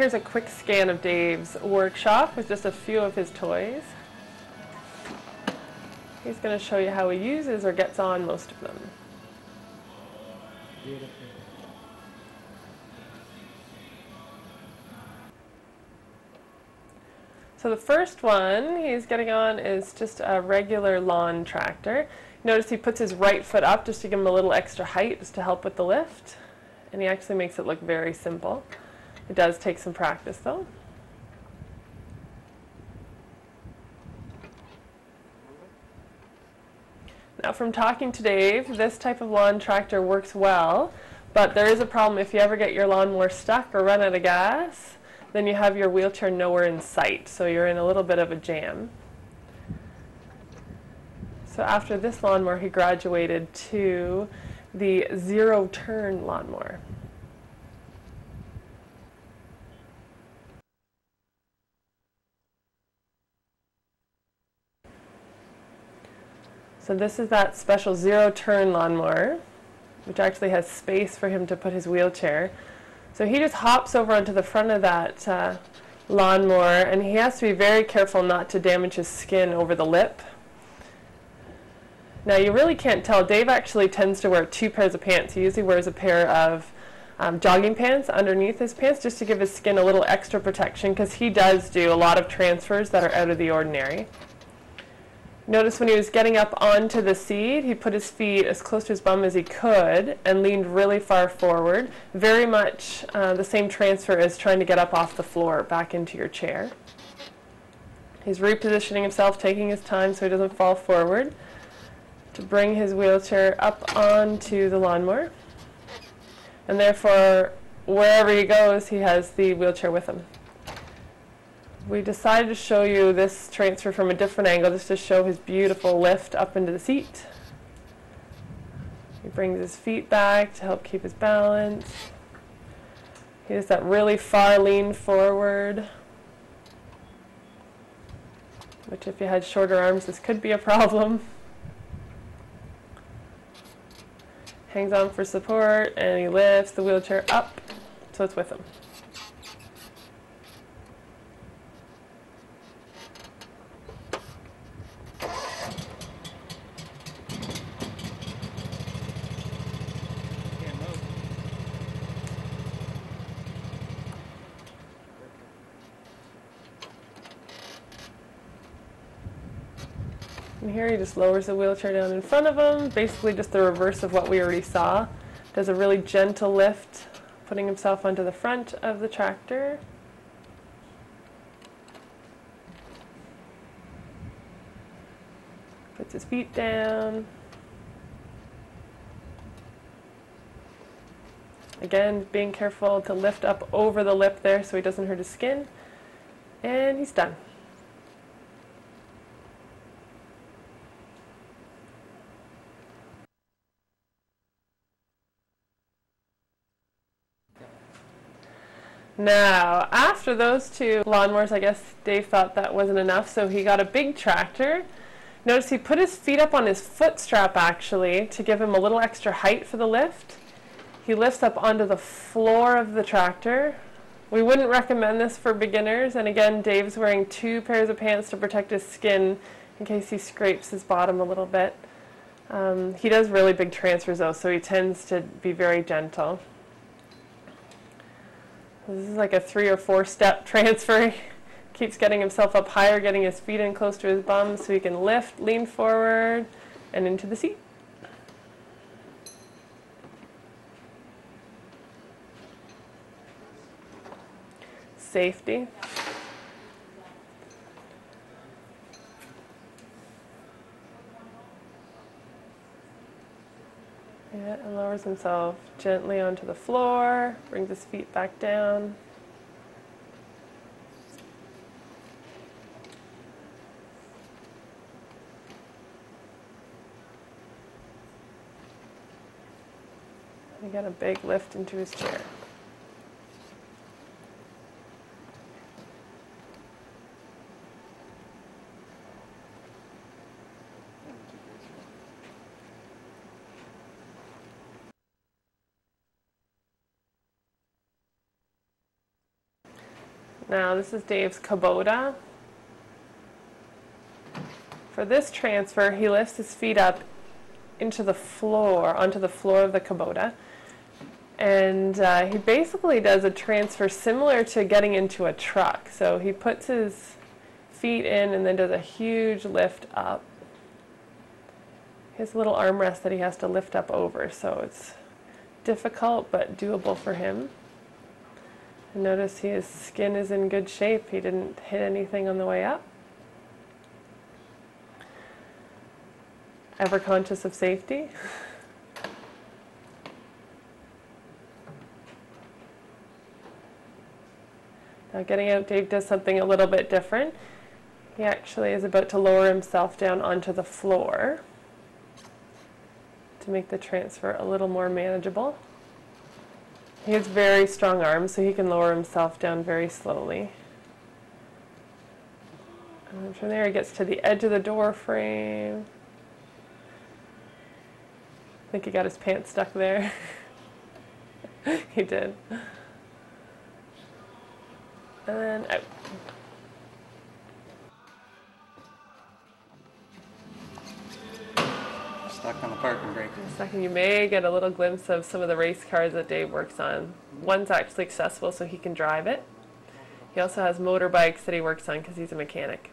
Here's a quick scan of Dave's workshop with just a few of his toys. He's going to show you how he uses or gets on most of them. So the first one he's getting on is just a regular lawn tractor. Notice he puts his right foot up just to give him a little extra height just to help with the lift. And he actually makes it look very simple. It does take some practice though. Now from talking to Dave, this type of lawn tractor works well, but there is a problem if you ever get your lawnmower stuck or run out of gas, then you have your wheelchair nowhere in sight, so you're in a little bit of a jam. So after this lawnmower, he graduated to the zero turn lawnmower. So this is that special zero turn lawnmower, which actually has space for him to put his wheelchair. So he just hops over onto the front of that uh, lawnmower and he has to be very careful not to damage his skin over the lip. Now you really can't tell. Dave actually tends to wear two pairs of pants. He usually wears a pair of um, jogging pants underneath his pants just to give his skin a little extra protection because he does do a lot of transfers that are out of the ordinary. Notice when he was getting up onto the seat, he put his feet as close to his bum as he could and leaned really far forward. Very much uh, the same transfer as trying to get up off the floor back into your chair. He's repositioning himself, taking his time so he doesn't fall forward to bring his wheelchair up onto the lawnmower. And therefore, wherever he goes, he has the wheelchair with him. We decided to show you this transfer from a different angle just to show his beautiful lift up into the seat. He brings his feet back to help keep his balance. He does that really far lean forward, which if you had shorter arms, this could be a problem. Hangs on for support and he lifts the wheelchair up so it's with him. And here he just lowers the wheelchair down in front of him, basically just the reverse of what we already saw. Does a really gentle lift, putting himself onto the front of the tractor. Puts his feet down. Again, being careful to lift up over the lip there so he doesn't hurt his skin. And he's done. Now, after those two lawnmowers, I guess Dave thought that wasn't enough, so he got a big tractor. Notice he put his feet up on his foot strap actually to give him a little extra height for the lift. He lifts up onto the floor of the tractor. We wouldn't recommend this for beginners, and again, Dave's wearing two pairs of pants to protect his skin in case he scrapes his bottom a little bit. Um, he does really big transfers though, so he tends to be very gentle. This is like a three or four step transfer. Keeps getting himself up higher, getting his feet in close to his bum so he can lift, lean forward, and into the seat. Safety. Yeah, and lowers himself gently onto the floor, brings his feet back down. He got a big lift into his chair. Now this is Dave's Kubota. For this transfer, he lifts his feet up into the floor, onto the floor of the Kubota. And uh, he basically does a transfer similar to getting into a truck. So he puts his feet in and then does a huge lift up. His little armrest that he has to lift up over, so it's difficult but doable for him. Notice his skin is in good shape. He didn't hit anything on the way up. Ever conscious of safety. Now getting out, Dave does something a little bit different. He actually is about to lower himself down onto the floor to make the transfer a little more manageable. He has very strong arms, so he can lower himself down very slowly. And from there, he gets to the edge of the door frame. I think he got his pants stuck there. he did. And then out. Stuck on the parking brake. In a second, you may get a little glimpse of some of the race cars that Dave works on. One's actually accessible so he can drive it. He also has motorbikes that he works on because he's a mechanic.